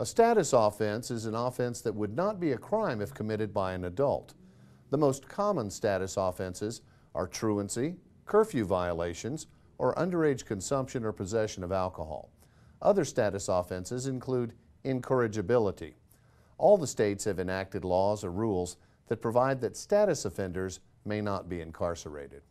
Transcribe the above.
A status offense is an offense that would not be a crime if committed by an adult. The most common status offenses are truancy, curfew violations, or underage consumption or possession of alcohol. Other status offenses include incorrigibility. All the states have enacted laws or rules that provide that status offenders may not be incarcerated.